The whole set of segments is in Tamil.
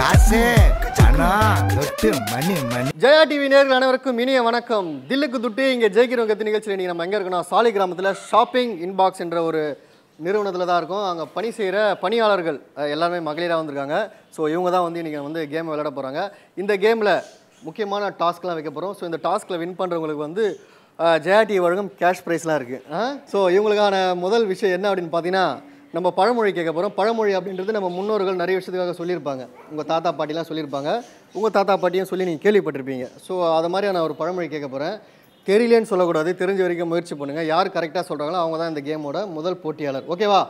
காசு. ஜெயா டிவி நேர்கள் அனைவருக்கும் இனிய வணக்கம். தில்லுக்கு துட்டு இங்கே ஜெயிக்கிறவங்க கத்து நிகழ்ச்சியில் நீங்கள் நம்ம எங்கே இருக்கணும்? சாலி கிராமத்தில் ஷாப்பிங் இன்பாக்ஸ் என்ற ஒரு நிறுவனத்தில் தான் இருக்கும். அங்கே பணி செய்கிற பணியாளர்கள் எல்லாருமே மகளிராக வந்திருக்காங்க. ஸோ இவங்க தான் வந்து இன்றைக்கி வந்து கேம் விளையாட போகிறாங்க இந்த கேமில் முக்கியமான டாஸ்க்லாம் வைக்க போகிறோம் ஸோ இந்த டாஸ்கில் வின் பண்ணுறவங்களுக்கு வந்து ஜெயா டிவி வழங்கும் கேஷ் ப்ரைஸ்லாம் இருக்குது ஸோ இவங்களுக்கான முதல் விஷயம் என்ன அப்படின்னு பார்த்தீங்கன்னா நம்ம பழமொழி கேட்க போகிறோம் பழமொழி அப்படின்றது நம்ம முன்னோர்கள் நிறைய விஷயத்துக்காக சொல்லியிருப்பாங்க. உங்கள் தாத்தா பாட்டிலாம் சொல்லியிருப்பாங்க. உங்கள் தாத்தா பாட்டியும் சொல்லி நீங்கள் கேள்விப்பட்டிருப்பீங்க. ஸோ அது மாதிரி நான் ஒரு பழமொழி கேட்க போகிறேன் தெரியலேன்னு சொல்லக்கூடாது. தெரிஞ்ச வரைக்கும் முயற்சி பண்ணுங்கள் யார் கரெக்டாக சொல்கிறாங்களோ அவங்க தான் இந்த கேமோட முதல் போட்டியாளர். ஓகேவா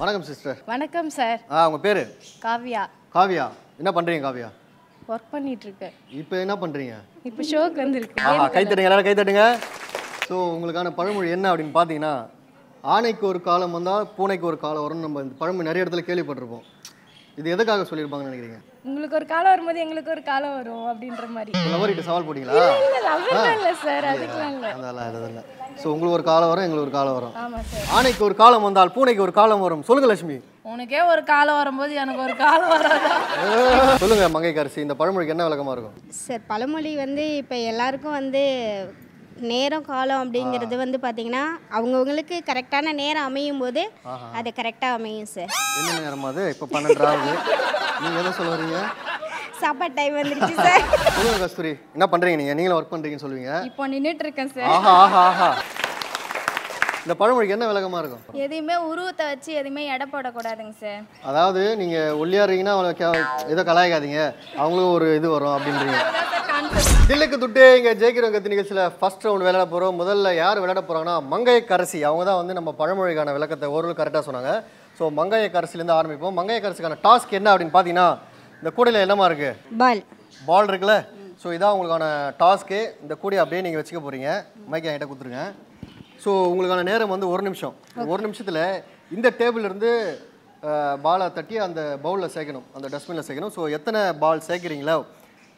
வணக்கம் சிஸ்டர் வணக்கம் சார் ஆ உங்கள் பேர்? காவ்யா. காவியா. என்ன பண்ணுறீங்க காவியா? ஒர்க் பண்ணிட்டு இருக்கேன் இப்போ என்ன பண்ணுறீங்க இப்போ ஷோக்கு வந்திருக்கு. ஆஹா கை தட்டுங்க எல்லாரும் கை தட்டுங்க. ஸோ உங்களுக்கான பழமொழி என்ன அப்படின்னு பார்த்தீங்கன்னா ஆணைக்கு ஒரு காலம் வந்தால் பூனைக்கு ஒரு காலம் வரும்னு நம்ம இந்த பழமொழி நிறைய இடத்துல கேள்விப்பட்டிருப்போம். இது எதுக்காக சொல்லியிருப்பாங்கன்னு நினைக்கிறீங்க? உங்களுக்கு ஒரு காலம் வரும்போது எங்களுக்கு ஒரு காலம் வரும் அப்படின்ற மாதிரி. லவர்கிட்ட சவால் போட்டிங்களா? இல்ல அப்படிலாம் இல்லை சார் அதுக்கெல்லாம் இல்லை. அதெல்லாம் இல்லை இல்லை. ஸோ உங்களுக்கு ஒரு காலம் வரும் எங்களுக்கு ஒரு காலம் வரும். ஆமாம் சார் ஆணைக்கு ஒரு காலம் வந்தால் பூனைக்கு ஒரு காலம் வரும். சொல்லுங்க லட்சுமி. உனக்கே ஒரு காலம் வரும்போது எனக்கு ஒரு காலம் வராதா? சொல்லுங்க மங்கைக்கரசி இந்த பழமொழிக்கு என்ன விளக்கமா இருக்கும்? சார் பழமொழி வந்து இப்போ எல்லாருக்கும் வந்து நேரம் காலம் அப்படிங்கிறது வந்து பார்த்தீங்கன்னா அவங்கவுங்களுக்கு கரெக்டான நேரம் அமையும் போது அது கரெக்டாக அமையும் சார் என்ன நேரம் அது? இப்போ பன்னெண்டாவது. நீங்கள் எதை சொல்ல வரீங்க? சாப்பாடு டைம் வந்துருச்சு சார் சொல்லுங்க கஸ்தூரி. என்ன பண்ணுறீங்க நீங்கள் நீங்களும் ஒர்க் பண்ணுறீங்கன்னு சொல்லுவீங்க. இப்போ நின்றுட்டு இருக்கேன் சார் ஆஹா ஆஹா ஆஹா. இந்த பழமொழிக்கு என்ன விளக்கமா இருக்கும்? எதையுமே உருவத்தை வச்சு எதுவுமே எடை போடக்கூடாதுங்க சார் அதாவது நீங்க ஒல்லியா இருக்கீங்கன்னா அவளை ஏதோ கலாய்க்காதீங்க. அவங்களும் ஒரு இது வரும் அப்படின்றீங்க. தில்லுக்கு துட்டு இங்க ஜெயிக்கிறவங்க கத்து நிகழ்ச்சியில ஃபர்ஸ்ட் ரவுண்ட் விளையாட போறோம். முதல்ல யார் விளையாட போறாங்கன்னா மங்கைய கரசி. அவங்க தான் வந்து நம்ம பழமொழிக்கான விளக்கத்தை ஓரளவு கரெக்டாக சொன்னாங்க. ஸோ மங்கைய கரசிலேருந்து ஆரம்பிப்போம். மங்கைய கரசிக்கான டாஸ்க் என்ன அப்படின்னு பார்த்தீங்கன்னா இந்த கூடையில் என்னமா இருக்கு? பால் பால் இருக்குல்ல? ஸோ இதான் உங்களுக்கான டாஸ்க்கு இந்த கூடையை அப்படியே நீங்கள் வச்சுக்க போகிறீங்க மைக்கை என்கிட்ட கொடுத்துருங்க. ஸோ உங்களுக்கான நேரம் வந்து ஒரு நிமிஷம். ஒரு நிமிஷத்தில் இந்த டேபிள் இருந்து பாலை தட்டி அந்த பவுலில் சேர்க்கணும். அந்த டஸ்ட்பினில் சேர்க்கணும். ஸோ எத்தனை பால் சேர்க்குறீங்களோ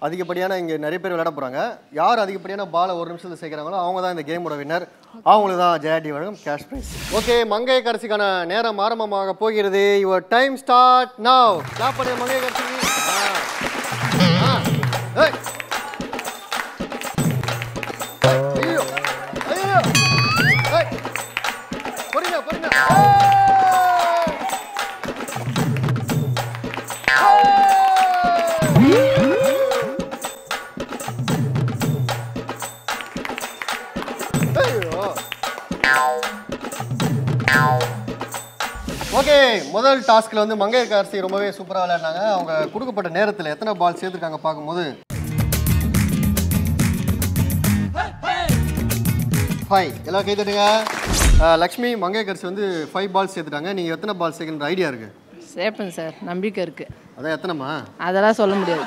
அதிகப்படியான இங்கே நிறைய பேர் விளையாட போகிறாங்க யார் அதிகப்படியான பாலை ஒரு நிமிஷத்தில் சேர்க்குறாங்களோ அவங்க தான் இந்த கேமோட வின்னர் அவங்களுக்கு தான் ஜெயாட்டி வழங்கும் கேஷ் ப்ரைஸ் ஓகே மங்கை கரசிக்கான நேரம் ஆரம்பமாக போகிறது. Your time start now clap பண்ணி மங்கை ஓகே முதல் டாஸ்க்ல வந்து மங்கையர் கார்த்தி ரொம்பவே சூப்பராக விளையாடினாங்க. அவங்க கொடுக்கப்பட்ட நேரத்தில் எத்தனை பால் சேர்த்துருக்காங்க பார்க்கும்போது? ஃபைவ் எல்லாம் கை தட்டுங்க. லக்ஷ்மி மங்கை கரிசி வந்து ஃபைவ் பால் சேர்த்துட்டாங்க. நீங்கள் எத்தனை பால் சேர்க்கணுன்ற ஐடியா இருக்கு? சேர்ப்பேன் சார். நம்பிக்கை இருக்கு. அதான் எத்தனைமா அதெல்லாம் சொல்ல முடியாது.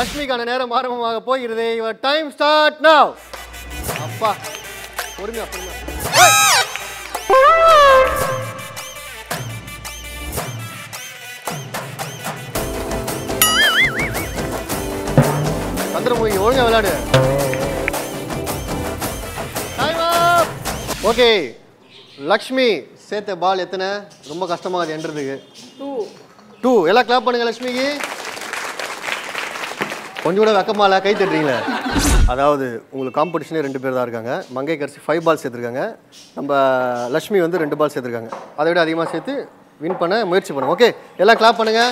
லக்ஷ்மிக்கான நேரம் ஆரம்பமாக போகிறது. டைம் ஸ்டார்ட் நவ் அப்பா. பொறுமையா பொறுமையா. சந்திரமுகி ஒழுங்கா விளையாடு. ஓகே லக்ஷ்மி சேர்த்த பால் எத்தனை? ரொம்ப கஷ்டமாக அது என்றதுக்கு. டூ எல்லாம் கிளாப் பண்ணுங்க லக்ஷ்மிக்கு. கொஞ்சம் கூட வெக்கமா இல்லை கை தட்டுறீங்களே? அதாவது உங்களுக்கு காம்படிஷனே ரெண்டு பேர் தான் இருக்காங்க. மங்கை கரிசி ஃபைவ் பால் சேர்த்துருக்காங்க. நம்ம லக்ஷ்மி வந்து ரெண்டு பால் சேர்த்துருக்காங்க. அதை விட அதிகமாக சேர்த்து வின் பண்ண முயற்சி பண்ணுங்க ஓகே எல்லாம் கிளாப் பண்ணுங்க.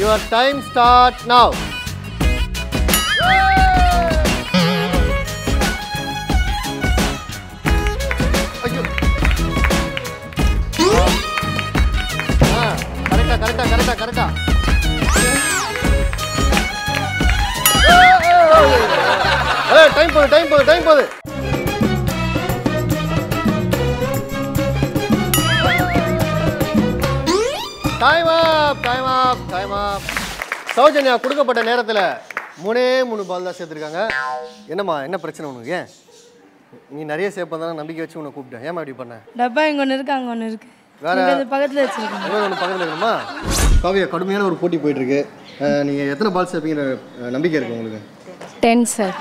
யுவர் டைம் ஸ்டார்ட் நவ் ஆ கரெக்டா கரெக்டா கரெக்டா கரெக்டா டைம் போகுது டைம் போகுது டைம் போகுது. Time up time up time up Soujanya கொடுக்கப்பட்ட நேரத்தில் மூணே மூணு பால் தான் சேர்த்துருக்காங்க. என்னம்மா என்ன பிரச்சனை உனக்கு? ஏன்? நீ நிறைய சேர்ப்பதான் நம்பிக்கை வச்சு உன்னை கூப்பிட்டேன் ஏமா இப்படி பண்ண? டப்பா இங்கே ஒன்று இருக்கு அங்கே ஒன்று இருக்கு. வேற பக்கத்தில் வச்சிருக்கேன் ஒன்று பக்கத்தில் இருக்கணுமா காவியா கடுமையான ஒரு போட்டி போயிட்டு இருக்கு. அஹ், நீங்க எத்தனை பால் சேர்ப்பீங்கிற அஹ், நம்பிக்கை இருக்கு உங்களுக்கு? டென் சார்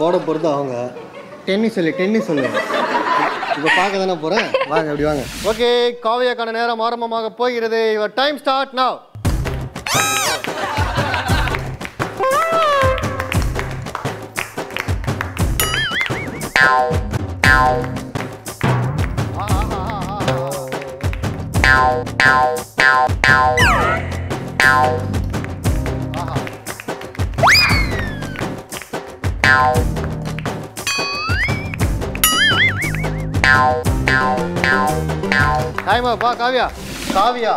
போட போகிறது அவங்க. டென்னிஸ் சொல்லு டென்னிஸ் சொல்லு. இப்போ பார்க்க தானே போகிறேன் வாங்க அப்படி வாங்க. ஓகே காவியாக்கான நேரம் ஆரம்பமாக போகிறது. Your time start now. Kavya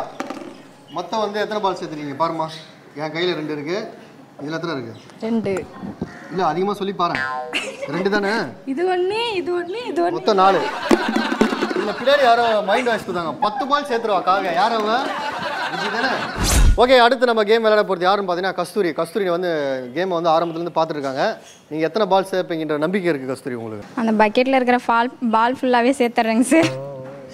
மொத்தம் வந்து எத்தனை பால் சேர்த்துருக்கீங்க பாருமா என் கையில் ரெண்டு இருக்கு. இதில் எத்தனை இருக்கு? ரெண்டு. இல்லை அதிகமாக சொல்லி பாரு ரெண்டு தானே? இது ஒண்ணு இது ஒண்ணு இது ஒண்ணு. மொத்தம் நாலு. இந்த பின்னாடி யாரோ மைண்ட் வாய்ஸ் கொடுத்தாங்க. பத்து பால் சேர்த்துருவா காவியா. யார் அவங்க தானே? ஓகே அடுத்து நம்ம கேம் விளையாட போகிறது யாருன்னு பார்த்தீங்கன்னா கஸ்தூரி. கஸ்தூரி வந்து கேமை வந்து ஆரம்பத்துலேருந்து பார்த்துருக்காங்க. நீங்கள் எத்தனை பால் சேர்ப்பீங்கன்ற நம்பிக்கை இருக்குது கஸ்தூரி உங்களுக்கு? அந்த பக்கெட்ல இருக்கிற ஃபால் பால் ஃபுல்லாவே சேர்த்துறேங்க சார்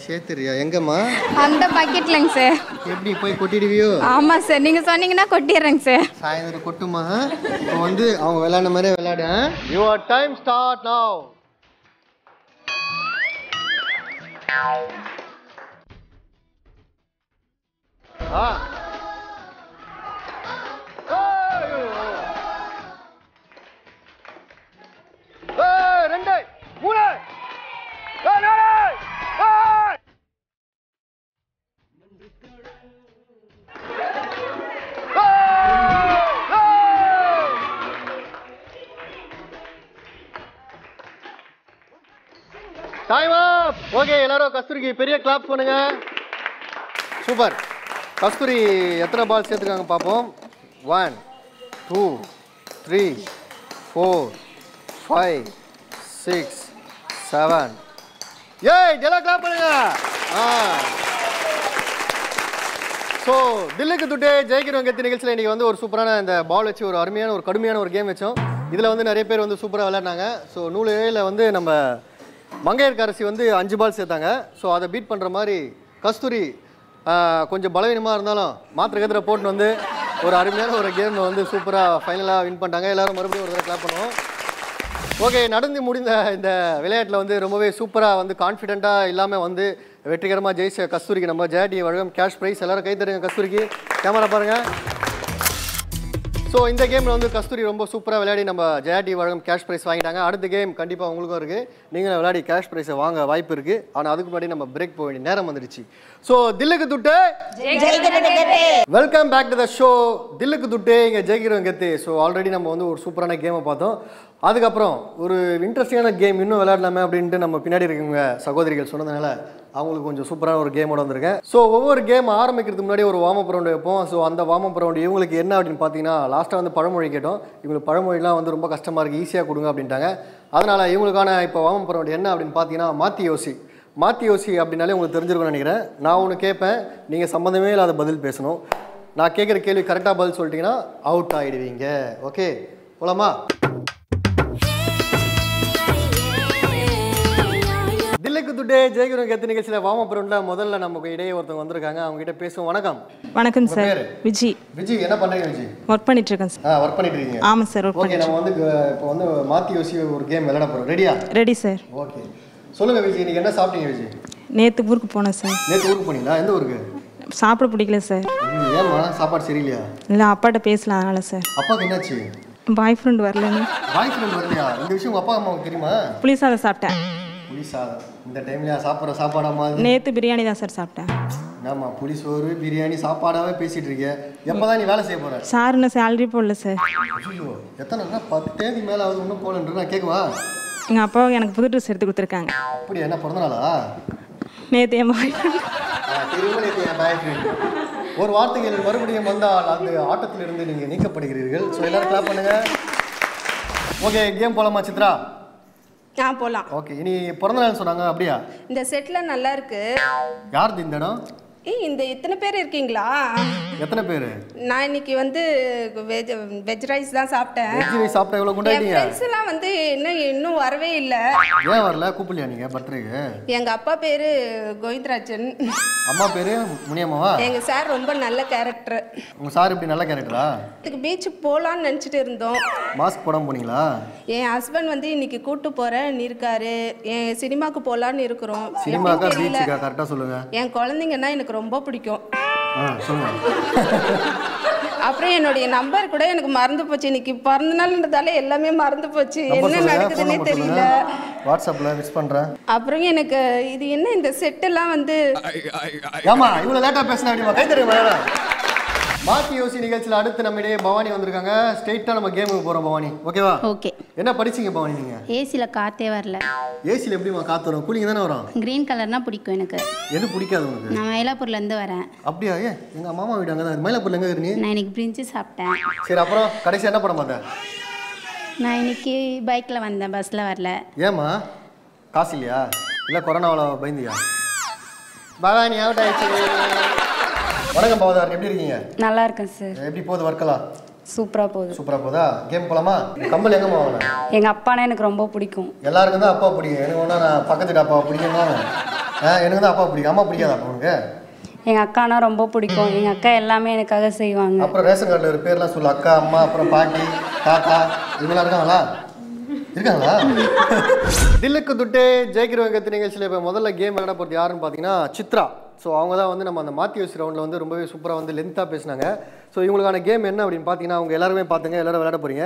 சேர்த்துறியா எங்கம்மா? அந்த பக்கெட்லங்க சார் எப்படி போய் கொட்டிடுவியோ? ஆமா சார் நீங்க சொன்னீங்கன்னா கொட்டிடுறேங்க சார் சாயந்தரம் கொட்டுமா? இப்போ வந்து அவங்க விளையாட மாதிரியே விளையாடு your time start now ah. Time up okay எல்லாரும் கஸ்தூரிக்கு பெரிய கிளாப் பண்ணுங்க. சூப்பர் கஸ்தூரி எத்தனை பால் சேர்த்துருக்காங்க பார்ப்போம். One two three four five six seven ஏய் எல்லாம் கிளாப் பண்ணுங்க. ஆ. ஸோ தில்லுக்கு துட்டே ஜெயிக்கிறவங்க எத்தி நிகழ்ச்சியில் இன்றைக்கி வந்து ஒரு சூப்பரான இந்த பால் வச்சு ஒரு அருமையான ஒரு கடுமையான ஒரு கேம் வச்சோம். இதில் வந்து நிறைய பேர் வந்து சூப்பராக விளையாடினாங்க. ஸோ நூறு ஏழில் வந்து நம்ம மங்கையர்கரசி வந்து அஞ்சு பால் சேர்த்தாங்க. ஸோ அதை பீட் பண்ணுற மாதிரி கஸ்தூரி கொஞ்சம் பலவீனமாக இருந்தாலும் மாத்திரை கத்திர போட்டுன்னு வந்து ஒரு அருமையான ஒரு கேம் வந்து சூப்பராக ஃபைனலாக வின் பண்ணிட்டாங்க. எல்லோரும் மறுபடியும் ஒரு தடவை கிளாப் பண்ணுவோம். ஓகே நடந்து முடிந்த இந்த விளையாட்டில் வந்து ரொம்பவே சூப்பராக வந்து கான்ஃபிடென்ட்டாக இல்லாமல் வந்து வெற்றிகரமாக ஜெயிச்ச கஸ்தூரிக்கு நம்ம ஜேடி வழங்கும் கேஷ் ப்ரைஸ் எல்லாரும் கை தருங்க கஸ்தூரிக்கு. கேமரா பாருங்கள் ஸோ இந்த கேமில் வந்து கஸ்தூரி ரொம்ப சூப்பராக விளையாடி நம்ம ஜெயாட்டி வழங்கும் கேஷ் ப்ரைஸ் வாங்கிட்டாங்க. அடுத்த கேம் கண்டிப்பாக உங்களுக்கும் இருக்குது நீங்களும் விளையாடி கேஷ் ப்ரைஸை வாங்க வாய்ப்பு இருக்குது ஆனால் அதுக்கு முன்னாடி நம்ம பிரேக் போக வேண்டிய நேரம் வந்துடுச்சு. ஸோ தில்லுக்கு துட்டு. Welcome back to the show Dhilluku துட்டு இங்கே ஜெயிக்கிறோம் கெத்து. ஸோ ஆல்ரெடி நம்ம வந்து ஒரு சூப்பரான கேமை பார்த்தோம். அதுக்கப்புறம் ஒரு இன்ட்ரெஸ்டிங்கான கேம் இன்னும் விளையாடலாமே அப்படின்ட்டு நம்ம பின்னாடி இருக்கவங்க சகோதரிகள் சொன்னதுனால அவங்களுக்கு கொஞ்சம் சூப்பரான ஒரு கேமோட வந்திருக்கேன். ஸோ ஒவ்வொரு கேம் ஆரம்பிக்கிறதுக்கு முன்னாடி ஒரு வார்ம் அப் ரவுண்டு வைப்போம். ஸோ அந்த வார்ம் அப் ரவுண்டு இவங்களுக்கு என்ன அப்படின்னு பார்த்தீங்கன்னா லாஸ்ட்டாக வந்து பழமொழி கேட்டோம். இவங்களுக்கு பழமொழிலாம் வந்து ரொம்ப கஷ்டமாக இருக்குது ஈஸியாக கொடுங்க அப்படின்ட்டாங்க. அதனால் இவங்களுக்கான இப்போ வார்ம் அப் ரவுண்டு என்ன அப்படின்னு பார்த்தீங்கன்னா மாற்றி யோசி மாற்றி யோசி அப்படின்னாலே உங்களுக்கு தெரிஞ்சிருக்கும்னு நினைக்கிறேன். நான் ஒன்று கேட்பேன். நீங்கள் சம்மந்தமே இல்லாத பதில் பேசணும். நான் கேட்குற கேள்வி கரெக்டாக பதில் சொல்லிட்டீங்கன்னா அவுட் ஆகிடுவீங்க ஓகே போலாமா? தில்லுக்கு துட்டே ஜெயகுரு கத்து நிகழ்ச்சியில் வாம ரவுண்டில் முதல்ல நமக்கு இடையே ஒருத்தவங்க வந்திருக்காங்க. அவங்க கிட்ட பேசுவோம். வணக்கம். வணக்கம் சார்? விஜி. விஜய் என்ன பண்ணுறீங்க விஜய் ஒர்க் பண்ணிட்டு இருக்கேன் சார். ஒர்க் பண்ணிட்டு இருக்கீங்க ஆமாம் சார் ஒர்க் ஓகே நம்ம வந்து இப்போ வந்து மாற்றி யோசி ஒரு கேம் விளையாட போகிறோம் ரெடியா ரெடி சார் ஓகே. சொல்லுங்க விஜய் இன்னைக்கு என்ன சாப்பிட்டீங்க விஜய் நேற்று ஊருக்கு போனேன் சார். நேற்று ஊருக்கு போனீங்களா? எந்த ஊருக்கு? சாப்பிட பிடிக்கல சார். ஏம்மா சாப்பாடு சரியில்லையா? இல்லை அப்பாட்ட பேசலாம் அதனால சார். அப்பாவுக்கு என்னாச்சு? பாய் ஃப்ரெண்ட் வரலன்னு. பாய் ஃப்ரெண்ட் வரலையா? இந்த விஷயம் அப்பா அம்மாவுக்கு தெரியுமா? புளி சாதம் சாப்பிட்டேன். புளி சாதம் இந்த டைம்லயா சாப்பிட்ற சாப்பாடாமா அது நேற்று பிரியாணி தான் சார் சாப்பிட்டேன். ஆமா புளி சோறு பிரியாணி சாப்பாடாவே பேசிட்டு இருக்க எப்பதான் நீ வேலை செய்ய போற? சார் இன்னும் சேலரி போடல சார் எத்தனை பத்து தேதி மேல ஆகுது இன்னும் போலன்ற நான் கேட்கவா எங்கள் அப்பாவுக்கு எனக்கு புது ட்ரெஸ் எடுத்து கொடுத்துருக்காங்க. அப்படியா என்ன பிறந்த நாளா? நேற்று என் பாய் ஒரு வார்த்தைகள் மறுபடியும் வந்தால் அந்த ஆட்டத்திலிருந்து நீங்க நீக்கப்படுகிறீர்கள். ஸோ எல்லாரும் கிளாப் பண்ணுங்க. ஓகே கேம் போலாமா சித்ரா? ஆ போகலாம் ஓகே இனி பிறந்த நாள் சொன்னாங்க அப்படியா? இந்த செட்டில் நல்லா இருக்கு. யாருது இந்த இடம்? ஏய் இந்த இத்தனை பேர் இருக்கீங்களா? எத்தனை பேர்? நான் இன்னைக்கு வந்து வெஜ் வெஜ் ரைஸ் தான் சாப்பிட்டேன். வெஜ் ரைஸ் சாப்பிட்டா எவ்வளோ என் கொண்டாடிட்டீங்க ஃப்ரெண்ட்ஸ் எல்லாம் வந்து இன்னும் இன்னும் வரவே இல்லை. ஏன் வரல? கூப்பிடலையா நீங்கள் பர்த்டேக்கு? எங்க அப்பா பேரு கோவிந்தராஜன். அம்மா பேர் முனியம்மாவா? எங்க சார் ரொம்ப நல்ல கேரக்டர் உங்கள் சார் இப்படி நல்ல கேரக்டரா இதுக்கு பீச்சுக்கு போகலான்னு நினச்சிட்டு இருந்தோம். மாஸ்க் போடாமல் போனீங்களா? என் ஹஸ்பண்ட் வந்து இன்னைக்கு கூட்டு போறேன் இருக்காரு. என் சினிமாக்கு போகலான்னு இருக்கிறோம். சினிமாக்கா. பீச்சுக்கா கரெக்டாக சொல்லுங்கள் என் குழந்தைங்கன்னா எனக்கு ரொம்ப பிடிக்கும். அப்புறம் என்னுடைய நம்பர் கூட எனக்கு மறந்து போச்சு. இன்னைக்கு பிறந்த நாள்ன்றதால எல்லாமே மறந்து போச்சு. என்ன நடக்குதுன்னே தெரியல. வாட்ஸ்அப்பில் மிஸ் பண்ணுறேன் அப்புறம் எனக்கு இது என்ன இந்த செட்டெல்லாம் வந்து ஏமா இவ்வளோ லேட்டாக பேசினா கை தருங்க மாத்தி யோசி நிகழ்ச்சியில் அடுத்து நம்ம இடையே பவானி வந்திருக்காங்க. ஸ்ட்ரெயிட்டாக நம்ம கேமுக்கு போகிறோம் பவானி. ஓகேவா ஓகே என்ன படிச்சீங்க பவானி நீங்கள் ஏசியில் காற்றே வரல. ஏசியில் எப்படிமா காற்று வரும்? கூலிங் தானே வரும்? க்ரீன் கலர்னா பிடிக்கும் எனக்கு. எது பிடிக்காது உனக்கு? நான் மயிலாப்பூர்லேருந்து வரேன். அப்படியா? ஏ எங்கள் மாமா வீடு அங்கே தான் மயிலாப்பூர்ல எங்கே இருக்கு நான் இன்னைக்கு பிரிஞ்சு சாப்பிட்டேன். சரி அப்புறம் கடைசி என்ன படம் பார்த்தேன் நான் இன்னைக்கு பைக்கில் வந்தேன். பஸ்ஸில் வரல. ஏம்மா? காசு இல்லையா? இல்லை கொரோனாவில் பயந்தியா? பவானி அவுட் ஆயிடுச்சு. வணக்கம் பவதார் எப்படி இருக்கீங்க? நல்லா இருக்கேன் சார் எப்படி போகுது ஒர்க்கெல்லாம் சூப்பராக போகுது. சூப்பராக போதா கேம் போலாமா? கம்பல் எங்கம்மா வாங்கினேன் எங்கள் அப்பானா எனக்கு ரொம்ப பிடிக்கும். எல்லாருக்கும் தான் அப்பா பிடிக்கும். எனக்கு ஒன்றா நான் பக்கத்து வீட்டு அப்பா பிடிக்கும் ஆ எனக்கு தான் அப்பா பிடிக்கும். அம்மா பிடிக்காதா அப்பா உனக்கு? எங்கள் அக்கானா ரொம்ப பிடிக்கும். எங்கள் அக்கா எல்லாமே எனக்காக செய்வாங்க. அப்புறம் ரேஷன் கார்டில் ஒரு பேர்லாம் சொல்லு. அக்கா அம்மா அப்புறம் பாட்டி தாத்தா இவங்களாம் இருக்காங்களா? இருக்காங்களா? தில்லுக்கு துட்டே ஜெயிக்கிறவங்க கத்து நிகழ்ச்சியில் இப்போ முதல்ல கேம் விளையாட போகிறது யாருன்னு பார்த்தீங்கன்னா சித்ரா. ஸோ அவங்க தான் வந்து நம்ம அந்த மாத்தியோஸ் ரவுண்டில் வந்து ரொம்பவே சூப்பராக வந்து லென்த்தாக பேசினாங்க. ஸோ இவங்களுக்கான கேம் என்ன அப்படின்னு பார்த்தீங்கன்னா அவங்க எல்லாருமே பார்த்துங்க எல்லாரும் விளையாட போகிறீங்க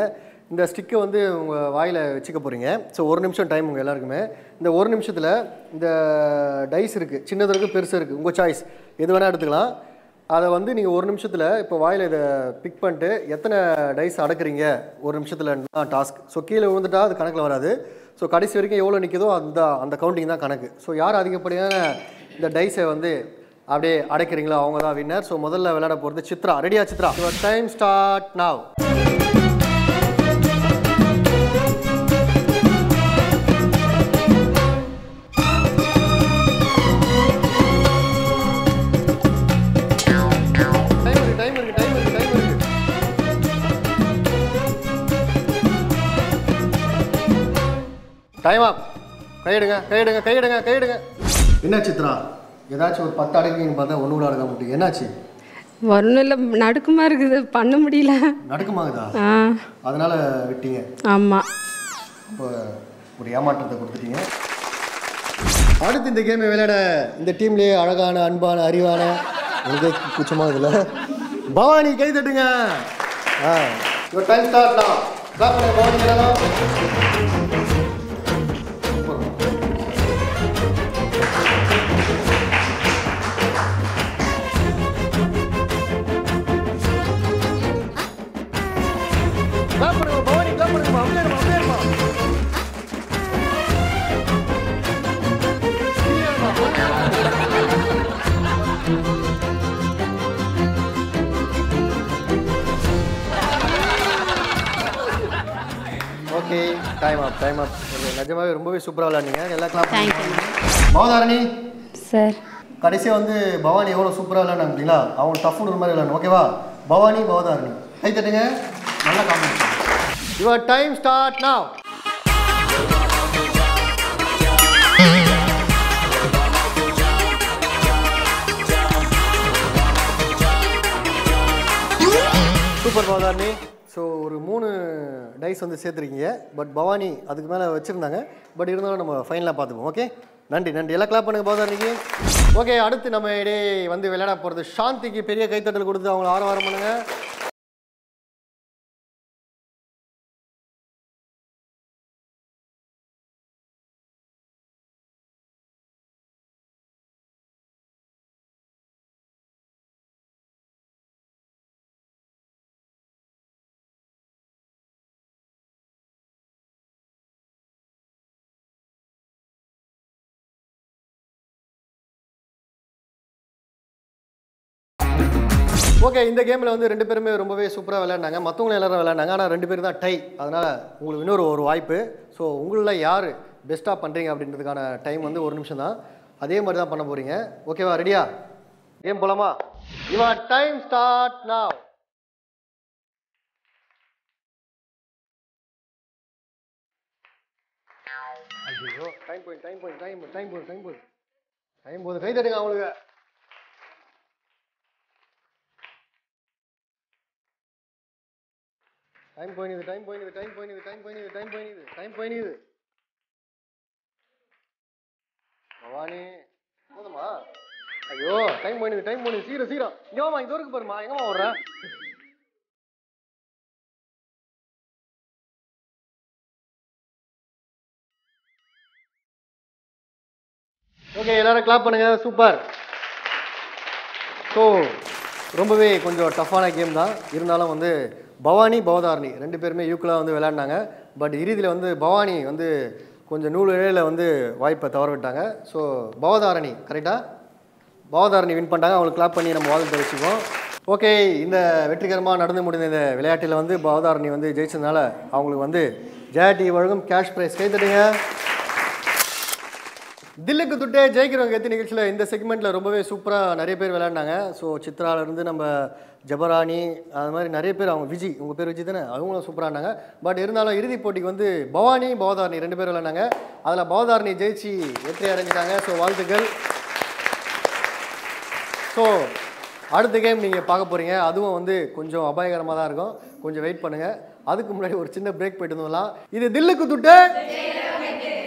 இந்த ஸ்டிக்கை வந்து உங்கள் வாயில் வச்சுக்க போகிறீங்க ஸோ ஒரு நிமிஷம் டைம் உங்கள் எல்லாருக்குமே. இந்த ஒரு நிமிஷத்தில் இந்த டைஸ் இருக்குது சின்னது இருக்குது பெருசு இருக்குது உங்கள் சாய்ஸ் எது வேணால் எடுத்துக்கலாம். அதை வந்து நீங்கள் ஒரு நிமிஷத்தில் இப்போ வாயில் இதை பிக் பண்ணிட்டு எத்தனை டைஸ் அடக்குறீங்க? ஒரு நிமிஷத்தில் டாஸ்க் ஸோ கீழே விழுந்துட்டா அது கணக்கில் வராது. ஸோ கடைசி வரைக்கும் எவ்வளோ நிற்கிதோ அந்த அந்த கவுண்டிங் தான் கணக்கு. ஸோ யார் அதிகப்படியான இந்த டைஸை வந்து அப்படியே அடைக்கிறீங்களோ அவங்க தான் வின்னர் ஸோ முதல்ல விளையாட போகிறது சித்ரா. ரெடியா Chitra? Your time start now time up கையிடுங்க கையிடுங்க கையிடுங்க கையிடுங்க. என்ன சித்ரா? ஏதாச்சும் ஒரு பத்து அடங்குன்னு பார்த்தா ஒன்று கூட அடங்க மாட்டேங்க என்னாச்சு? வரணும் இல்லை நடுக்கமா இருக்குது. பண்ண முடியல. நடக்குமாகுதா? ஆ. அதனால விட்டீங்க. ஆமாம் இப்போ ஒரு ஏமாற்றத்தை கொடுத்துட்டீங்க. அடுத்து இந்த கேமை விளையாட இந்த டீம்லேயே அழகான அன்பான அறிவான உங்களுக்கே கூச்சமாக இதில் பவானி கை தட்டுங்க. ஆ. யுவர் டைம் ஸ்டார்ட் நான் பவானி டைம் அப் நிஜமாவே ரொம்பவே சூப்பராக விளையாடுங்க எல்லா கிளாப் பவதாரணி சார் கடைசியாக வந்து பவானி எவ்வளோ சூப்பராக விளையாடுனாங்க பார்த்தீங்களா அவங்க டஃப்னு ஒரு மாதிரி விளையாடணும் ஓகேவா பவானி பவதாரணி கை தட்டுங்க. நல்ல competition your time start now. Super Bhavatharini so ஒரு மூணு டைஸ் வந்து சேர்த்துருக்கீங்க. பட் பவானி அதுக்கு மேலே வச்சுருந்தாங்க. பட் இருந்தாலும் நம்ம ஃபைனலாக பார்த்துப்போம். ஓகே நன்றி நன்றி. எல்லாம் கிளாப் பண்ணுங்க பவதாரணிக்கு ஓகே அடுத்து நம்ம இடையே வந்து விளையாட போகிறது சாந்திக்கு பெரிய கைத்தட்டல் கொடுத்து அவங்கள ஆரவாரம் பண்ணுங்கள் ஓகே இந்த கேமில் வந்து ரெண்டு பேருமே ரொம்பவே சூப்பராக விளையாண்டாங்க மற்றவங்களும் எல்லாரும் விளையாண்டாங்க ஆனால் ரெண்டு பேரும் தான் டை அதனால் உங்களுக்கு இன்னொரு ஒரு வாய்ப்பு. ஸோ உங்களில் யார் பெஸ்ட்டாக பண்ணுறீங்க அப்படின்றதுக்கான டைம் வந்து ஒரு நிமிஷம் தான். அதே மாதிரி தான் பண்ண போகிறீங்க ஓகேவா ரெடியா கேம் போலாமா? Your time start now. ஐயோ டைம் போய் டைம் போய் டைம் டைம் போய் டைம் போய் டைம் போகுது. கை தட்டுங்க அவங்களுக்கு. டைம் போயினுது டைம் போயினுது டைம் போயினுது டைம் போயினுது டைம் போயினுது டைம் போயினுது பவானி போதுமா? ஐயோ டைம் போயினுது டைம் போயினுது சீக்கிரம் சீக்கிரம். இங்கேவாமா வாமா இங்க இருக்கு பாருமா எங்கம்மா வர்றேன் ஓகே எல்லாரும் கிளாப் பண்ணுங்க சூப்பர் ஸோ ரொம்பவே கொஞ்சம் டஃப்பான கேம் தான். இருந்தாலும் வந்து பவானி பவதாரணி ரெண்டு பேருமே யூக்கலாக வந்து விளையாடினாங்க. பட் இறுதியில் வந்து பவானி வந்து கொஞ்சம் நூல் இழையில் வந்து வாய்ப்பை தவற விட்டாங்க ஸோ பவதாரணி கரெக்டாக பவதாரணி வின் பண்ணிட்டாங்க. அவங்களுக்கு கிளாப் பண்ணி நம்ம வாழ்த்து தெரிவிச்சுக்கோம் ஓகே இந்த வெற்றிகரமாக நடந்து முடிந்த இந்த விளையாட்டில் வந்து பவதாரணி வந்து ஜெயிச்சதுனால அவங்களுக்கு வந்து ஜெயாட்டி வழங்கும் கேஷ் ப்ரைஸ் கை தில்லுக்கு துட்டே ஜெயிக்கிறவங்க எத்தி நிகழ்ச்சியில் இந்த செக்மெண்ட்டில் ரொம்பவே சூப்பராக நிறைய பேர் விளையாண்டாங்க. ஸோ சித்ராலேருந்து நம்ம ஜபராணி அது மாதிரி நிறைய பேர் அவங்க விஜி உங்கள் பேர் விஜி தானே? அவங்களும் சூப்பராக பட் இருந்தாலும் இறுதிப் போட்டிக்கு வந்து பவானி பவதாரணி ரெண்டு பேர் விளையாண்டாங்க. அதில் பவதாரணி ஜெயிச்சு வெற்றி அடைஞ்சிட்டாங்க. ஸோ வாழ்த்துக்கள். ஸோ அடுத்த கேம் நீங்கள் பார்க்க போகிறீங்க அதுவும் வந்து கொஞ்சம் அபாயகரமாக தான் இருக்கும். கொஞ்சம் வெயிட் பண்ணுங்கள் அதுக்கு முன்னாடி ஒரு சின்ன பிரேக் போயிட்டு வந்துடலாம் இது தில்லுக்கு துட்டு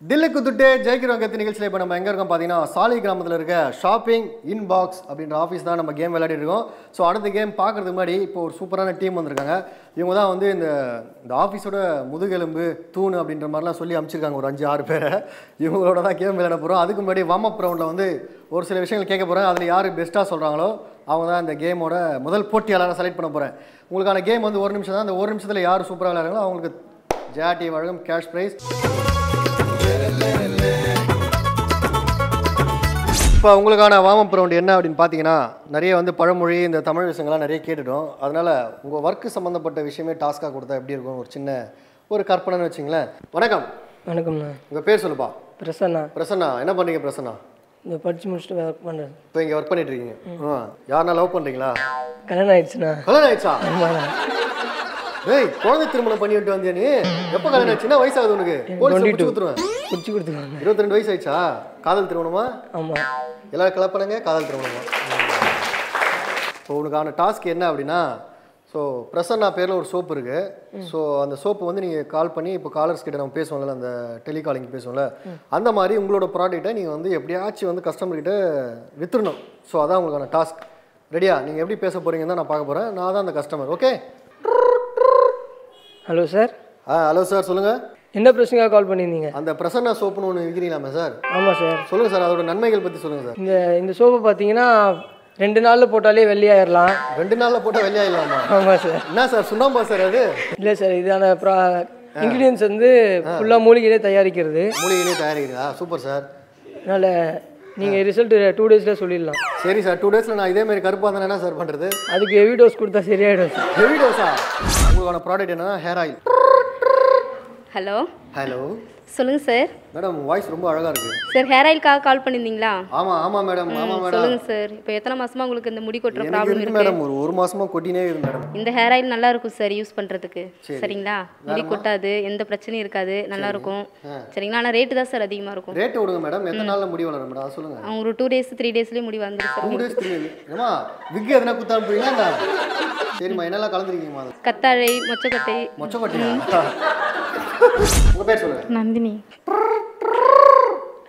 தில்லுக்கு துட்டு ஜெயிக்கிறவங்க கத்தி நிகழ்ச்சியில் இப்போ நம்ம எங்கே இருக்கோம் பார்த்தீங்கன்னா சாலி கிராமத்தில் இருக்க ஷாப்பிங் இன்பாக்ஸ் அப்படின்ற ஆஃபீஸ் தான் நம்ம கேம் விளையாடிட்டு இருக்கோம். ஸோ அடுத்த கேம் பார்க்குறதுக்கு முன்னாடி இப்போ ஒரு சூப்பரான டீம் வந்திருக்காங்க. இவங்க தான் வந்து இந்த இந்த ஆஃபீஸோட முதுகெலும்பு தூண் அப்படின்ற மாதிரிலாம் சொல்லி அமைச்சிருக்காங்க ஒரு அஞ்சு ஆறு பேரை. இவங்களோட தான் கேம் விளையாட போகிறோம் அதுக்கு முன்னாடி வார்ம் அப் ரவுண்டில் வந்து ஒரு சில விஷயங்கள் கேட்க போகிறேன் அதில் யார் பெஸ்ட்டாக சொல்கிறாங்களோ அவங்க தான் இந்த கேமோட முதல் போட்டியாளரை செலக்ட் பண்ண போகிறேன் உங்களுக்கான கேம் வந்து ஒரு நிமிஷம் தான். அந்த ஒரு நிமிஷத்தில் யார் சூப்பராக விளையாடுறாங்களோ அவங்களுக்கு ஜாட்டி வழங்கும் கேஷ் ப்ரைஸ் இப்போ உங்களுக்கான வார்ம் அப் ரவுண்ட் என்ன அப்படின்னு பார்த்தீங்கன்னா நிறைய வந்து பழமொழி இந்த தமிழ் விஷயங்கள்லாம் நிறைய கேட்டுட்டோம். அதனால் உங்கள் ஒர்க்கு சம்மந்தப்பட்ட விஷயமே டாஸ்க்காக கொடுத்தா எப்படி இருக்கும்? ஒரு சின்ன ஒரு கற்பனைன்னு வச்சிங்களேன். வணக்கம். வணக்கம்ண்ணா. உங்கள் பேர் சொல்லுப்பா. பிரசன்னா. பிரசன்னா. என்ன பண்ணுறீங்க பிரசன்னா? இந்த படித்து முடிச்சுட்டு ஒர்க் பண்ணுறேன் இப்போ இங்கே ஒர்க் பண்ணிட்டு இருக்கீங்க. ஆ யாருனா லவ் பண்ணுறீங்களா கல்யாணம் ஆயிடுச்சுண்ணா. கல்யாணம் ஆயிடுச்சா? ஏய் குழந்தை திருமணம் பண்ணி விட்டு வந்தியா நீ? எப்போ கல்யாணம் ஆச்சு? என்ன வயசாகுது உனக்கு? போலீஸ் பிடிச்சி கொடுத்துருவேன். பிடிச்சி கொடுத்துருவாங்க இருபத்தி ரெண்டு வயசு ஆயிடுச்சா காதல் திருமணமா? ஆமாம் எல்லாரும் கலப்பணுங்க காதல் திருமணமா? இப்போ உனக்கான டாஸ்க் என்ன அப்படின்னா ஸோ பிரசன்னா பேரில் ஒரு சோப்பு இருக்குது ஸோ அந்த சோப்பு வந்து நீங்கள் கால் பண்ணி இப்போ காலர்ஸ் கிட்ட நம்ம பேசுவோம்ல அந்த டெலிகாலிங் பேசுவோம்ல அந்த மாதிரி உங்களோட ப்ராடக்ட்டை நீங்கள் வந்து எப்படியாச்சும் வந்து கஸ்டமர் கிட்ட வித்துடணும். ஸோ அதான் உங்களுக்கான டாஸ்க் ரெடியா நீங்கள் எப்படி பேச போகிறீங்கன்னு தான் நான் பார்க்க போகிறேன் நான் தான் அந்த கஸ்டமர் ஓகே ஹலோ சார் ஆ ஹலோ சார் சொல்லுங்கள் என்ன பிரச்சனைக்காக கால் பண்ணியிருந்தீங்க? அந்த பிரசன்னா சோப்புன்னு ஒன்று விற்கிறீங்களாமே சார் ஆமாம் சார் சொல்லுங்கள் சார் அதோட நன்மைகள் பற்றி சொல்லுங்கள் சார் இந்த இந்த சோப்பு பார்த்தீங்கன்னா ரெண்டு நாளில் போட்டாலே வெள்ளையாயிரலாம் ரெண்டு நாளில் போட்டால் வெளியாகலாமா ஆமாம் சார் என்ன சார் சுண்ணாம்பா சார் அது? இல்லை சார் இதான ப்ரா இன்க்ரீடியன்ஸ் வந்து ஃபுல்லாக மூலிகையிலே தயாரிக்கிறது. மூலிகையிலே தயாரிக்கிறீங்களா? சூப்பர் சார் அதனால் நீங்கள் ரிசல்ட் டூ டேஸில் சொல்லிடலாம். சரி சார் டூ டேஸில் நான் இதே மாதிரி கருப்பாக இருந்தால் என்ன சார் பண்ணுறது அதுக்கு ஹெவி டோஸ் கொடுத்தா சரியாயிடும் சார். ஹெவி டோஸா உங்களுக்கான ப்ராடக்ட் என்னன்னா ஹேர் ஆயில் ஹலோ ஹலோ சொல்லுங்கள் சார் மேடம் வாய்ஸ் ரொம்ப அழகாக இருக்குது சார் ஹேர் ஆயிலுக்காக கால் பண்ணியிருந்தீங்களா? ஆமாம் ஆமாம் மேடம் ஆமாம் மேடம் சொல்லுங்கள் சார் இப்போ எத்தனை மாசமா உங்களுக்கு இந்த முடி கொட்டுற ப்ராப்ளம் இருக்கு இருக்கு? மேடம் ஒரு ஒரு மாசமா கொட்டினே இருக்கு மேடம் இந்த ஹேர் ஆயில் நல்லா இருக்கும் சார் யூஸ் பண்ணுறதுக்கு சரிங்களா? முடி கொட்டாது எந்த பிரச்சனையும் இருக்காது நல்லா இருக்கும். சரிங்களா? ஆனால் ரேட்டு தான் சார் அதிகமாக இருக்கும். ரேட்டு விடுங்க மேடம் எத்தனை நாளில் முடி வளரும் மேடம் அவங்க ஒரு டூ டேஸ் த்ரீ டேஸ்லேயே முடி வந்துடும் சார் டூ டேஸ் த்ரீ ஏமா விக்கு எதனா குத்தா போறீங்களா சரிம்மா என்னெல்லாம் கலந்துருக்கீங்கம்மா கத்தாழை மொச்சக்கட்டை. மொச்சக்கொட்டையா? உங்கள் பேர் சொல்லுங்கள் நந்தினி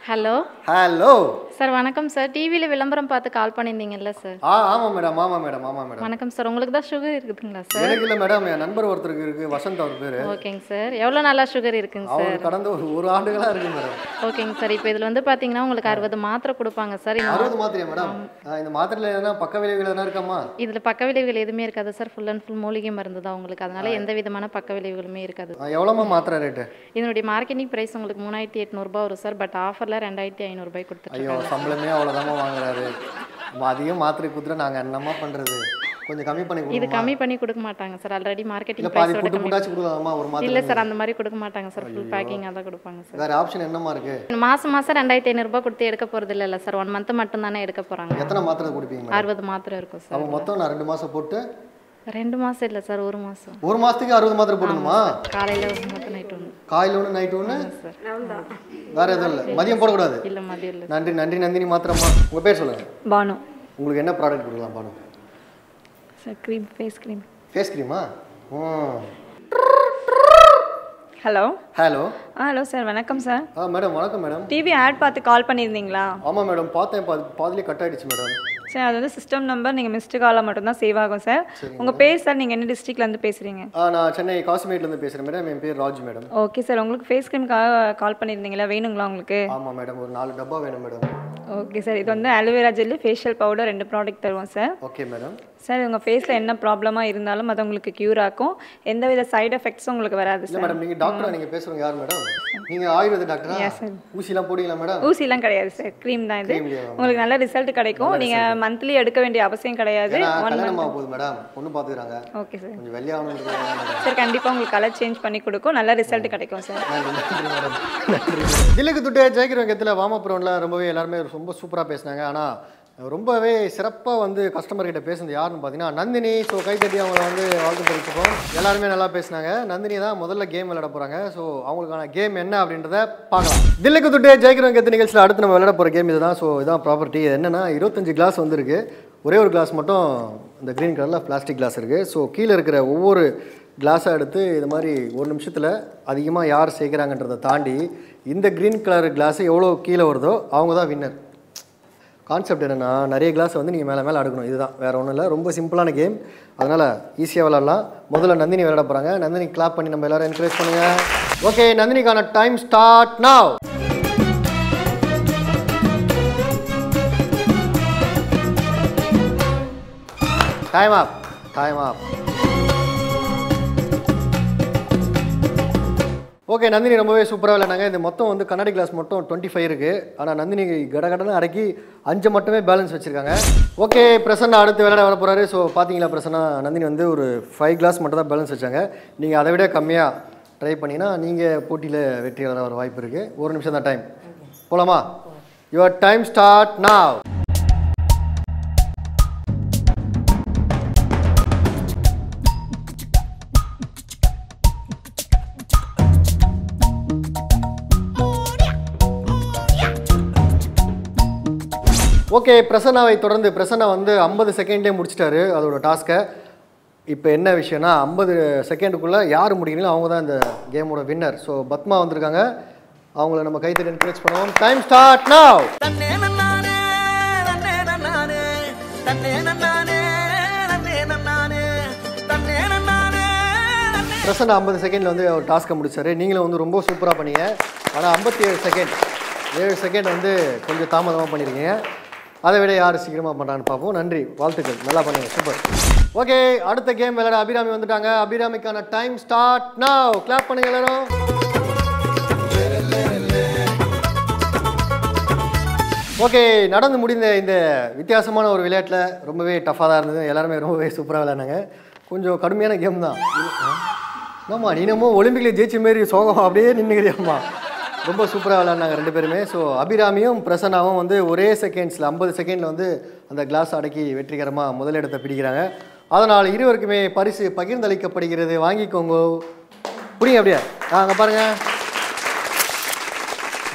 ஹலோ ஹலோ சார் வணக்கம் சார். டிவியில் விளம்பரம் பார்த்து கால் பண்ணியிருந்தீங்கல்ல சார்? ஆ ஆமாம் மேடம் ஆமாம் மேடம் ஆமாம் மேடம். வணக்கம் சார். உங்களுக்கு தான் சுகர் இருக்குதுங்களா சார்? எனக்கு இல்லை மேடம் என் நண்பர் ஒருத்தருக்கு இருக்கு வசந்த் அவர் பேர். ஓகேங்க சார். எவ்வளோ நாளாக சுகர் இருக்குங்க சார்? அவர் கடந்த ஒரு ஒரு ஆண்டுகளாக இருக்கு மேடம். ஓகேங்க சார். இப்போ இதில் வந்து பார்த்தீங்கன்னா உங்களுக்கு அறுபது மாத்திரை கொடுப்பாங்க சார். அறுபது மாத்திரையா மேடம்? இந்த மாத்திரையில் எதனா பக்க விளைவுகள் எதனா இருக்காமா? இதில் பக்க விளைவுகள் எதுவுமே இருக்காது சார். ஃபுல் அண்ட் ஃபுல் மூலிகை மருந்து தான் உங்களுக்கு. அதனால எந்த விதமான பக்க விளைவுகளுமே இருக்காது. எவ்வளோமா மாத்திரை ரேட்டு இதனுடைய மார்க்கெட்டிங் ப்ரைஸ் உங்களுக்கு மூணாயிரத்தி எட்நூறுபா வரும் சார். பட் ஆஃபரில் ரெண்டாயிரத்தி ஐநூறுபாய் ஐயோ சம்பளமே அவ்வளோதாம்மா வாங்குறாரு. அதிகம் மாத்திரை குத்துற நாங்கள் என்னம்மா பண்ணுறது கொஞ்சம் கம்மி பண்ணி இது கம்மி பண்ணி கொடுக்க மாட்டாங்க சார். ஆல்ரெடி இல்ல மார்க்கெட்டிங் பாதி புட்டு புட்டாச்சு கொடுக்கலாமா ஒரு இல்லை மாத்திரை சார் அந்த மாதிரி கொடுக்க மாட்டாங்க சார். ஃபுல் பேக்கிங்காக தான் கொடுப்பாங்க சார். வேற ஆப்ஷன் என்னமா இருக்கு? மாதம் மாதம் ரெண்டாயிரத்தி ஐநூறுரூபா கொடுத்து எடுக்க போகிறது இல்லை சார். ஒன் மந்த் மட்டும் தானே எடுக்க போகிறாங்க எத்தனை மாத்திரை கொடுப்பீங்க அறுபது மாத்திரை இருக்கும் சார் அப்போ மொத்தம் நான் ரெண்டு மாசம் போட்டு ரெண்டு மாதம் இல்லை சார் ஒரு மாதம் ஒரு மாசத்துக்கு அறுபது மாத்திரை போடணுமா? காலையில் ஒரு மாதம் நைட் ஒன்று காலையில் ஒன்று நைட் ஒன்று வேற எதுவும் இல்லை. மதியம் போடக்கூடாது? இல்லை மதியம் இல்லை நன்றி நன்றி நந்தினி மாத்திரமா உங்க பேர் சொல்லுங்க. பானு. உங்களுக்கு என்ன ப்ராடக்ட் கொடுக்கலாம் Banu? Sir cream face cream face crema ம் ஹலோ. ஹலோ ஆ ஹலோ சார் வணக்கம் சார். ஆ மேடம் வணக்கம் மேடம். டிவி ஆட் பார்த்து கால் பண்ணியிருந்தீங்களா? ஆமாம் மேடம். பார்த்தேன் பாதி பாதிலே கட் ஆயிடுச்சு மேடம். சார் அது வந்து சிஸ்டம் நம்பர் நீங்கள் மிஸ்டு காலில் மட்டும்தான் சேவ் ஆகும் சார். உங்கள் பேர் சார் நீங்கள் என்ன டிஸ்ட்ரிக்ட்லேருந்து பேசுகிறீங்க ஆ நான் சென்னை காசிமேட்லேருந்து பேசுகிறேன் மேடம். என் பேர் ராஜ் மேடம். ஓகே சார் உங்களுக்கு ஃபேஸ் க்ரீம்காக கால் பண்ணியிருந்தீங்களா? வேணுங்களா உங்களுக்கு? ஆமாம் மேடம் ஒரு நாலு டப்பா வேணும் மேடம். ஓகே சார் இது வந்து aloe vera gel facial powder ரெண்டு ப்ராடக்ட் தருவோம் சார். Okay madam. சார் உங்கள் ஃபேஸில் என்ன ப்ராப்ளமாக இருந்தாலும் அது உங்களுக்கு க்யூர் ஆக்கும். எந்தவித சைடு எஃபெக்ட்ஸும் உங்களுக்கு வராது சார் மேடம் நீங்கள் டாக்டரா நீங்கள் பேசுகிறவங்க யார் மேடம் நீங்கள் ஆயுர்வேத டாக்டரா sir. ஊசிலாம் போடுவீங்களா மேடம் ஊசிலாம் கிடையாது சார் க்ரீம் தான் இது? உங்களுக்கு நல்ல ரிசல்ட் கிடைக்கும். நீங்கள் மந்த்லி எடுக்க வேண்டிய அவசியம் கிடையாது. ஒன் மந்த் போகுது மேடம் பொண்ணு பார்த்துக்கிறாங்க ஓகே சார் கொஞ்சம் வெள்ளையாகணுன்றது மேடம் சார் கண்டிப்பாக உங்களுக்கு கலர் சேஞ்ச் பண்ணி கொடுக்கும். நல்ல ரிசல்ட் கிடைக்கும் சார் தில்லுக்கு துட்டு ஜெயிக்கிறவங்கத்தில் வாமப்புறம்ல ரொம்பவே எல்லாருமே ரொம்ப சூப்பராக பேசினாங்க. ஆனால் ரொம்பவே சிறப்பாக வந்து கஸ்டமர்கிட்ட பேசுனது யாருன்னு பார்த்தீங்கன்னா நந்தினி. ஸோ கைத்தட்டி அவங்கள வந்து வாழ்த்து தெரிவிச்சுக்கோம் எல்லாருமே நல்லா பேசினாங்க. நந்தினி தான் முதல்ல கேம் விளையாட போகிறாங்க ஸோ அவங்களுக்கான கேம் என்ன அப்படின்றத பார்க்கலாம். தில்லுக்கு துட்டு ஜெயிக்கிறவங்க எத்தனை நிகழ்ச்சியில் அடுத்து நம்ம விளையாட போகிற கேம் இதுதான். ஸோ இதான் ப்ராப்பர்ட்டி என்னென்னா இருபத்தஞ்சு கிளாஸ் வந்துருக்கு. ஒரே ஒரு கிளாஸ் மட்டும் இந்த க்ரீன் கலரில் பிளாஸ்டிக் கிளாஸ் இருக்குது ஸோ கீழே இருக்கிற ஒவ்வொரு கிளாஸாக எடுத்து இது மாதிரி ஒரு நிமிஷத்தில் அதிகமாக யார் சேர்க்குறாங்கன்றதை தாண்டி இந்த க்ரீன் கலர் கிளாஸ் எவ்வளோ கீழே வருதோ அவங்க தான் வின்னர் கான்செப்ட் என்னென்னா நிறைய கிளாஸ் வந்து நீங்கள் மேலே மேலே அடுக்கணும். இதுதான். வேறு ஒன்றும் இல்லை. ரொம்ப சிம்பிளான கேம். அதனால் ஈஸியாக விளாட்லாம் முதல்ல நந்தினி விளையாட போகிறாங்க நந்தினி கிளாப் பண்ணி நம்ம எல்லாரும் என்கரேஜ் பண்ணுங்கள் okay நந்தினிக்கான time start now. Time up time up okay Nandini ரொம்பவே சூப்பராக விளையாண்டாங்க இது மொத்தம் வந்து கண்ணாடி கிளாஸ் மட்டும் டுவெண்ட்டி ஃபைவ் இருக்குது ஆனால் நந்தினி கடகடன்னு அடக்கி அஞ்சு மட்டுமே பேலன்ஸ் வச்சுருக்காங்க. ஓகே பிரசன்னா அடுத்து விளையாட வர போகிறாரு ஸோ பார்த்தீங்களா பிரசன்னா நந்தினி வந்து ஒரு ஃபைவ் கிளாஸ் மட்டும் தான் பேலன்ஸ் வச்சாங்க. நீங்கள் அதை விட கம்மியாக ட்ரை பண்ணிங்கன்னா நீங்கள் போட்டியில் வெற்றியாளராக வர வாய்ப்பு இருக்குது ஒரு நிமிஷம் தான் டைம் போலாமா? Your time start now. Okay பிரசன்னாவை தொடர்ந்து பிரசன்னா வந்து ஐம்பது செகண்ட்லேயே முடிச்சிட்டாரு அதோட டாஸ்க்கை இப்போ என்ன விஷயம்னா ஐம்பது செகண்டுக்குள்ளே யார் முடிக்கிறீங்களோ அவங்க தான் இந்த கேமோட வின்னர் ஸோ பத்மா வந்திருக்காங்க. அவங்கள நம்ம கைத்தறி என்கரேஜ் பண்ணுவோம். Time start now! பிரசன்னா ஐம்பது செகண்டில் வந்து அவர் டாஸ்க்கை முடிச்சாரு. நீங்களும் வந்து ரொம்ப சூப்பராக பண்ணீங்க. ஆனால் ஐம்பத்தி ஏழு செகண்ட் ஏழு செகண்ட் வந்து கொஞ்சம் தாமதமாக பண்ணியிருக்கீங்க அதை விட யார் சீக்கிரமாக பண்ணுறான்னு பார்ப்போம். நன்றி வாழ்த்துக்கள். நல்லா பண்ணுங்க சூப்பர் ஓகே அடுத்த கேம் விளையாட அபிராமி வந்துட்டாங்க. அபிராமிக்கான டைம் ஸ்டார்ட் நவ் கிளாப் பண்ணுங்க எல்லாரும். ஓகே நடந்து முடிந்த இந்த வித்தியாசமான ஒரு விளையாட்டில் ரொம்பவே டஃப்பாக தான் இருந்தது. எல்லாருமே ரொம்பவே சூப்பராக விளையாடினாங்க கொஞ்சம் கடுமையான கேம் தான். ஆமாம் இன்னமும் ஒலிம்பிக்கில் ஜெயிச்ச மாரி சோகம் அப்படியே நின்றுக்கிறியாம்மா ரொம்ப சூப்பராக விளாட்னாங்க ரெண்டு பேருமே. ஸோ அபிராமியும் பிரசன்னாவும் வந்து ஒரே செகண்ட்ஸில் ஐம்பது செகண்டில் வந்து அந்த கிளாஸ் அடக்கி வெற்றிகரமாக முதலிடத்தை பிடிக்கிறாங்க. அதனால் இருவருக்குமே பரிசு பகிர்ந்தளிக்கப்படுகிறது. வாங்கிக்கோங்க. புரியுங்க அப்படியா. ஆ அங்கே பாருங்கள்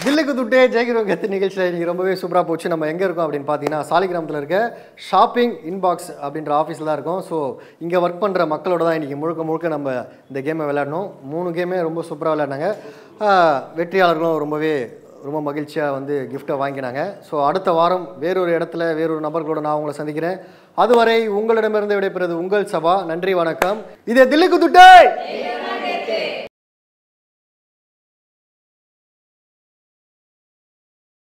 தில்லுக்கு துட்டே ஜெயகிரம் கத்து நிகழ்ச்சியில் இன்றைக்கி ரொம்பவே சூப்பராக போச்சு. நம்ம எங்கே இருக்கோம் அப்படின்னு பார்த்தீங்கன்னா சாலிகிராமத்தில் இருக்க ஷாப்பிங் இன்பாக்ஸ் அப்படின்ற ஆஃபீஸில் தான் இருக்கும். ஸோ இங்கே ஒர்க் பண்ணுற மக்களோட தான் இன்றைக்கி முழுக்க முழுக்க நம்ம இந்த கேமை விளையாடணும். மூணு கேமே ரொம்ப சூப்பராக விளையாடினாங்க. வெற்றியாளர்களும் ரொம்பவே ரொம்ப மகிழ்ச்சியாக வந்து கிஃப்ட்டை வாங்கினாங்க. ஸோ அடுத்த வாரம் வேறொரு இடத்துல வேறொரு நபர்களோட நான் உங்களை சந்திக்கிறேன். அதுவரை உங்களிடமிருந்து விடைபெறுவது உங்கள் சபா. நன்றி வணக்கம். இது தில்லுக்கு துட்டே!